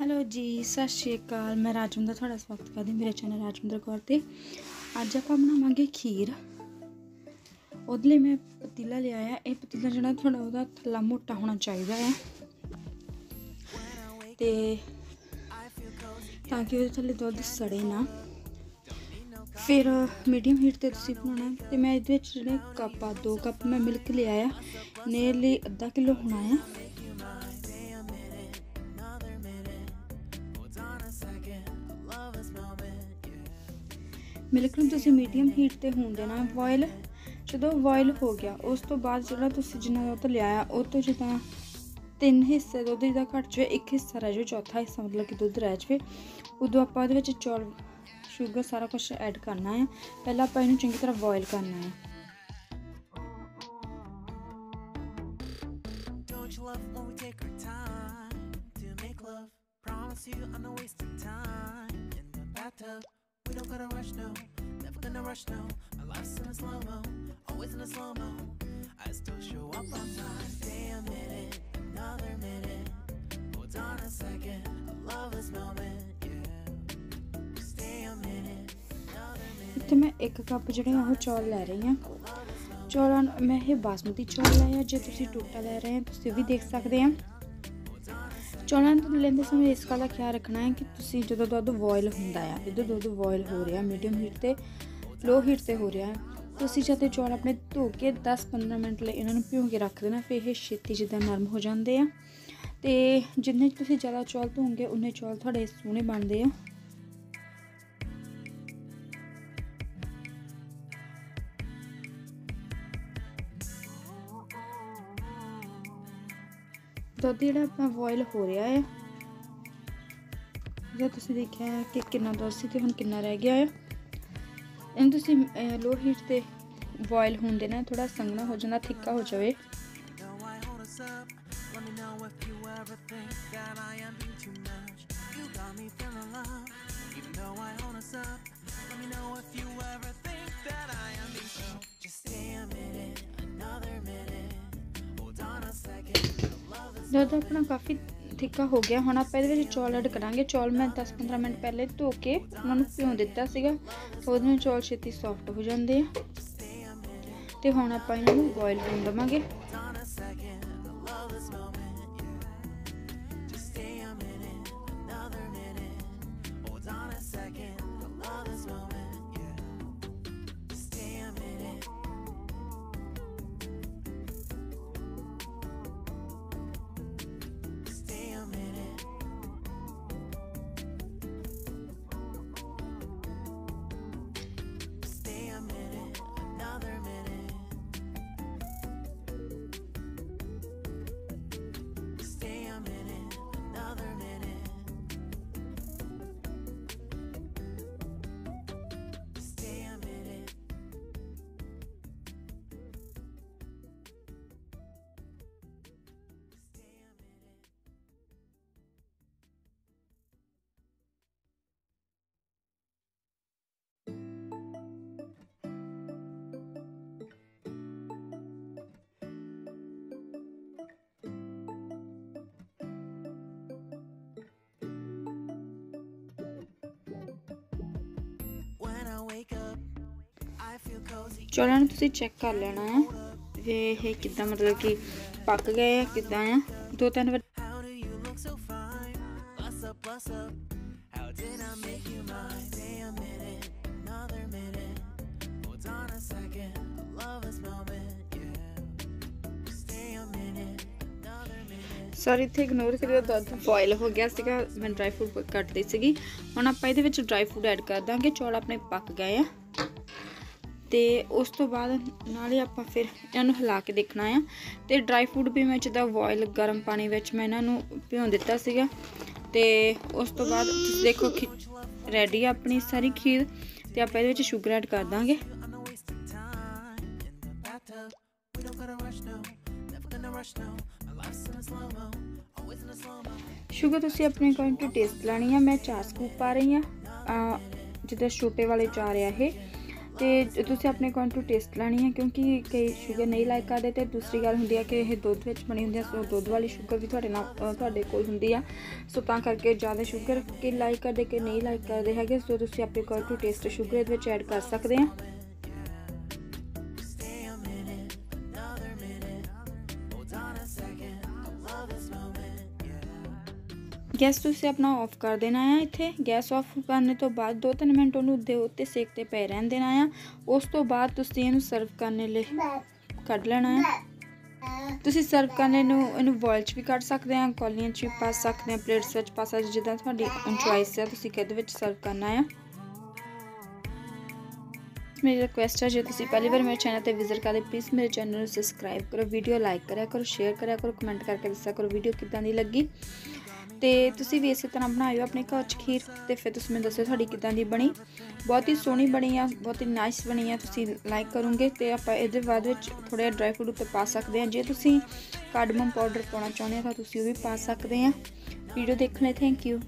Hello ਜੀ, ਸਤਿ ਸ਼੍ਰੀ ਅਕਾਲ। ਮੈਂ ਰਾਜਵਿੰਦਰ ਤੁਹਾਡਾ ਸਵਾਗਤ ਕਰਦੀ ਮੇਰੇ ਚੈਨਲ ਰਾਜਵਿੰਦਰ ਕੌਰ ਤੇ। ਅੱਜ ਆਪਾਂ ਬਣਾਵਾਂਗੇ ਖੀਰ। ਉਹਦੇ ਲਈ ਮੈਂ ਪਤੀਲਾ ਲਿਆ ਆ। ਇਹ ਪਤੀਲਾ ਜਿਹੜਾ ਥੋੜਾ ਉਹਦਾ ਥੱਲਾ ਮੋਟਾ ਹੋਣਾ ਚਾਹੀਦਾ ਹੈ ਤੇ ਤਾਂ ਕਿ ਉਹਦੇ ਥੱਲੇ ਦੁੱਧ ਸੜੇ ਨਾ। ਫਿਰ ਮੀਡੀਅਮ ਹੀਟ ਤੇ ਤੁਸੀਂ ਬਣਾਉਣਾ। ਤੇ ਮੈਂ ਇਹਦੇ ਵਿੱਚ ਜਿਹੜੇ ਕੱਪ ਆ, ਦੋ ਕੱਪ ਮੈਂ ਮਿਲਕ ਲਿਆ ਆ। ਨੀਅਰਲੀ ਅੱਧਾ ਕਿਲੋ ਹੋਣਾ ਆ। ਮਿਲਕ ਨੂੰ ਤੁਸੀਂ ਮੀਡੀਅਮ ਹੀਟ ਤੇ ਹੋਣ ਦੇਣਾ ਬੋਇਲ ਜਦੋਂ ਬੋਇਲ ਹੋ ਗਿਆ, ਉਸ ਤੋਂ ਬਾਅਦ ਜਿਹੜਾ ਤੁਸੀਂ ਜਿੰਨਾ ਦੁੱਧ ਉਹ ਤੋਂ ਜਿੱਦਾਂ ਤਿੰਨ ਹਿੱਸੇ ਦੁੱਧ ਦਾ ਘੱਟ ਜਾਵੇ, ਇੱਕ ਹਿੱਸਾ ਰਹਿ ਜਾਵੇ, ਚੌਥਾ ਹਿੱਸਾ ਮਤਲਬ ਕਿ ਦੁੱਧ ਰਹਿ ਜਾਵੇ। ਉਦੋਂ ਆਪਾਂ ਉਹਦੇ ਵਿੱਚ ਚੌਲ ਸ਼ੂਗਰ ਸਾਰਾ ਕੁਝ ਐਡ ਕਰਨਾ ਹੈ। ਪਹਿਲਾਂ ਆਪਾਂ ਇਹਨੂੰ ਚੰਗੀ ਤਰ੍ਹਾਂ ਬੋਇਲ ਕਰਨਾ ਹੈ। Promise you, I'm not wasting time. In the bathtub. We don't gotta rush, no. Never gonna rush, no. My life's in a slow mo, always in a slow mo. I still show up on time. Stay a minute, another minute. Hold on a second. I love this moment, yeah. Stay a minute, another minute. ਇੱਥੇ ਮੈਂ ਇੱਕ cup ਜਿਹੜੇ ਆ ਉਹ ਚੌਲ ਲੈ ਰਹੀ ਹਾਂ ਚੌਲਾਂ ਨੂੰ- ਮੈਂ ਇਹ ਬਾਸਮਤੀ ਚੌਲ ਲਏ ਆ ਜੇ ਤੁਸੀਂ ਟੋਟਾ ਲੈ ਰਹੇ ਹੋ ਤੁਸੀਂ ਵੀ ਦੇਖ ਸਕਦੇ ਆ ਚੌਲਾਂ ਨੂੰ ਲੈਂਦੇ ਸਮੇਂ ਇਸ ਗੱਲ ਦਾ ਖਿਆਲ ਰੱਖਣਾ ਹੈ ਕਿ ਤੁਸੀਂ ਜਦੋਂ ਦੁੱਧ ਬੋਇਲ ਹੁੰਦਾ ਆ ਜਦੋਂ ਦੁੱਧ ਬੋਇਲ ਹੋ ਰਿਹਾ ਮੀਡੀਅਮ ਹੀਟ ਤੇ ਲੋ ਹੀਟ ਤੇ ਹੋ ਰਿਹਾ, ਤੁਸੀਂ ਜਦੋਂ ਚੌਲ ਆਪਣੇ ਧੋ ਕੇ 10-15 ਮਿੰਟ ਲਈ ਇਹਨਾਂ ਨੂੰ ਭਿਓ ਕੇ ਰੱਖ ਦੇਣਾ, ਫਿਰ ਇਹ ਛੇਤੀ ਜਿੱਦਾਂ ਨਰਮ ਹੋ ਜਾਂਦੇ ਆ। ਤੇ ਜਿੰਨੇ ਤੁਸੀਂ ਜ਼ਿਆਦਾ ਚੌਲ ਧੋਗੇ ਉਨੇ ਚੌਲ ਤੁਹਾਡੇ ਸੋਹਣੇ ਬਣਦੇ ਆ। ਦੁੱਧ ਜਿਹੜਾ ਆਪਣਾ ਬੋਇਲ ਹੋ ਰਿਹਾ ਹੈ ਜੇ ਤੁਸੀਂ ਦੇਖਿਆ ਕਿ ਕਿੰਨਾ ਦੁੱਧ ਸੀ ਤੇ ਹੁਣ ਕਿੰਨਾ ਰਹਿ ਗਿਆ ਹੈ ਇਹਨੂੰ ਤੁਸੀਂ ਲੋ ਹੀਟ ਤੇ ਬੋਇਲ ਹੋਣ ਦੇਣਾ ਥੋੜਾ ਸੰਘਣਾ ਹੋ ਜਾਣਾ ਥਿੱਕਾ ਹੋ ਜਾਵੇ Just stay a minute, another minute. Hold on a second. Love ਦੁੱਧ ਆਪਣਾ ਕਾਫੀ ਥਿੱਕਾ ਹੋ ਗਿਆ, ਹੁਣ ਆਪਾਂ ਇਹਦੇ ਵਿੱਚ ਚੌਲ ਐਡ ਕਰਾਂਗੇ। ਚੌਲ ਮੈਂ 10-15 ਮਿੰਟ ਪਹਿਲੇ ਧੋ ਕੇ ਉਹਨਾਂ ਨੂੰ ਭਿਉਂ ਦਿੱਤਾ ਸੀਗਾ। ਉਹਦੇ ਨਾਲ ਚੌਲ ਛੇਤੀ ਸੌਫਟ ਹੋ ਜਾਂਦੇ ਆ। ਤੇ ਹੁਣ ਆਪਾਂ ਇਹਨਾਂ ਨੂੰ ਬੋਇਲ ਹੋਣ ਦੇਵਾਂਗੇ। ਚੌਲਾਂ ਨੂੰ ਤੁਸੀਂ ਚੈੱਕ ਕਰ ਲੈਣਾ ਆ ਵੀ ਇਹ ਕਿਦਾਂ ਮਤਲਬ ਕਿ ਪੱਕ ਗਏ ਆ ਕਿਦਾਂ ਆ ਦੋ ਤਿੰਨ ਵਾਰ ਸਰ ਇੱਥੇ ਇਗਨੋਰ ਕਰਿਓ ਦੁੱਧ ਬੋਇਲ ਹੋ ਗਿਆ ਸੀਗਾ ਮੈਂ ਡਰਾਈ ਫਰੂਟ ਕੱਟਦੀ ਸੀਗੀ ਹੁਣ ਆਪਾਂ ਇਹਦੇ ਵਿੱਚ ਡਰਾਈ ਫਰੂਟ ਐਡ ਕਰ ਦਾਂਗੇ ਚੌਲ ਆਪਣੇ ਪੱਕ ਗਏ ਆ ਤੇ ਉਸ ਤੋਂ ਬਾਅਦ ਨਾਲੇ ਆਪਾਂ ਫਿਰ ਇਹਨਾਂ ਨੂੰ ਹਿਲਾ ਕੇ ਦੇਖਣਾ ਆ। ਤੇ ਡਰਾਈ ਫਰੂਟ ਵੀ ਮੈਂ ਜਿੱਦਾਂ ਬੋਇਲ ਗਰਮ ਪਾਣੀ ਵਿੱਚ ਮੈਂ ਇਹਨਾਂ ਨੂੰ ਭਿਉਂ ਦਿੱਤਾ ਸੀਗਾ। ਤੇ ਉਸ ਤੋਂ ਬਾਅਦ ਤੁਸੀਂ ਦੇਖੋ ਰੈਡੀ ਆ ਆਪਣੀ ਸਾਰੀ ਖੀਰ ਤੇ ਆਪਾਂ ਇਹਦੇ ਵਿੱਚ ਸ਼ੂਗਰ ਐਡ ਕਰ ਦਾਂਗੇ। ਸ਼ੂਗਰ ਤੁਸੀਂ ਆਪਣੇ ਅਕੋਰਡਿੰਗ ਟੂ ਟੇਸਟ ਲੈਣੀ ਆ। ਮੈਂ 4 ਸਕੂਪ ਪਾ ਰਹੀ ਆ। ਜਿੱਦਾਂ ਛੋਟੇ ਵਾਲੇ ਚਾਰ ਆ ਇਹ। ਤੇ ਤੁਸੀਂ ਆਪਣੇ ਅਕੋਰਡਿੰਗ ਟੂ ਟੇਸਟ ਲੈਣੀ ਹੈ ਕਿਉਂਕਿ ਕਈ ਸ਼ੂਗਰ ਨਹੀਂ ਲਾਈਕ ਕਰਦੇ ਤੇ ਦੂਸਰੀ ਗੱਲ ਹੁੰਦੀ ਹੈ ਕਿ ਇਹ ਦੁੱਧ ਵਿੱਚ ਬਣੀ ਹੁੰਦੀ ਹੈ, ਸੋ ਦੁੱਧ ਵਾਲੀ ਸ਼ੂਗਰ ਵੀ ਤੁਹਾਡੇ ਨਾਲ ਤੁਹਾਡੇ ਕੋਲ ਹੁੰਦੀ ਆ। ਸੋ ਤਾਂ ਕਰਕੇ ਜ਼ਿਆਦਾ ਸ਼ੂਗਰ ਕਿ ਲਾਈਕ ਕਰਦੇ ਕਿ ਨਹੀਂ ਲਾਈਕ ਕਰਦੇ ਹੈਗੇ, ਸੋ ਤੁਸੀਂ ਆਪਣੇ ਅਕੋਰਡਿੰਗ ਟੂ ਟੇਸਟ ਸ਼ੂਗਰ ਇਹਦੇ ਵਿੱਚ ਐਡ ਕਰ ਸਕਦੇ ਆ। ਗੈਸ ਤੁਸੀਂ ਆਪਣਾ ਆਫ ਕਰ ਦੇਣਾ ਆ ਇੱਥੇ। ਗੈਸ ਆਫ ਕਰਨ ਤੋਂ ਬਾਅਦ 2-3 ਮਿੰਟ ਉਹਨੂੰ ਦੇ ਉੱਤੇ ਸੇਕ ਤੇ ਪਏ ਰਹਿਣ ਦੇਣਾ ਆ। ਉਸ ਤੋਂ ਬਾਅਦ ਤੁਸੀਂ ਇਹਨੂੰ ਸਰਵ ਕਰਨ ਲਈ ਕੱਢ ਲੈਣਾ ਆ। ਤੁਸੀਂ ਸਰਵ ਕਰਨੇ ਨੂੰ ਇਹਨੂੰ ਬੋਇਲ 'ਚ ਵੀ ਕੱਢ ਸਕਦੇ ਆ, ਕੌਲੀਆਂ 'ਚ ਵੀ ਪਾ ਸਕਦੇ ਆ ਪਲੇਟਸ ਵਿੱਚ ਪਾ ਸਕਦੇ ਜਿੱਦਾਂ ਤੁਹਾਡੀ ਚੁਆਇਸ ਹੈ ਤੁਸੀਂ ਕਿਹਦੇ ਵਿੱਚ ਸਰਵ ਕਰਨਾ ਆ। ਮੇਰੀ ਰਿਕੁਐਸਟ ਹੈ ਜੇ ਤੁਸੀਂ ਪਹਿਲੀ ਵਾਰ ਮੇਰੇ ਚੈਨਲ ਤੇ ਵਿਜ਼ਿਟ ਕਰਦੇ ਪਲੀਜ਼ ਮੇਰੇ ਚੈਨਲ ਨੂੰ ਸਬਸਕ੍ਰਾਈਬ ਕਰੋ ਵੀਡੀਓ ਲਾਈਕ ਕਰਿਆ ਕਰੋ ਸ਼ੇਅਰ ਕਰਿਆ ਕਰੋ ਕਮੈਂਟ ਕਰਕੇ ਦੱਸਿਆ ਕਰੋ ਵੀਡੀਓ ਕਿੱਦਾਂ ਦੀ ਲੱਗੀ। ਤੇ ਤੁਸੀਂ ਵੀ ਇਸੇ ਤਰ੍ਹਾਂ ਬਣਾਇਓ ਆਪਣੇ ਘਰ 'ਚ ਖੀਰ ਤੇ ਫਿਰ ਤੁਸੀਂ ਮੈਨੂੰ ਦੱਸਿਓ ਤੁਹਾਡੀ ਕਿੱਦਾਂ ਦੀ ਬਣੀ। ਬਹੁਤ ਹੀ ਸੋਹਣੀ ਬਣੀ ਆ, ਬਹੁਤ ਹੀ ਨਾਈਸ ਬਣੀ ਆ, ਤੁਸੀਂ ਲਾਈਕ ਕਰੋਗੇ ਤੇ ਆਪਾਂ ਇਹਦੇ ਬਾਅਦ ਵਿੱਚ ਥੋੜਾ ਜਿਹਾ ਡਰਾਈ ਫਰੂਟ ਉੱਤੇ ਪਾ ਸਕਦੇ ਆ ਜੇ ਤੁਸੀਂ ਕਾਰਡਮਮ ਪਾਊਡਰ ਪਾਉਣਾ ਚਾਹੁੰਦੇ ਆ ਤਾਂ ਤੁਸੀਂ ਉਹ ਵੀ ਪਾ ਸਕਦੇ ਆ ਵੀਡੀਓ ਦੇਖਣ ਲਈ ਥੈਂਕ ਯੂ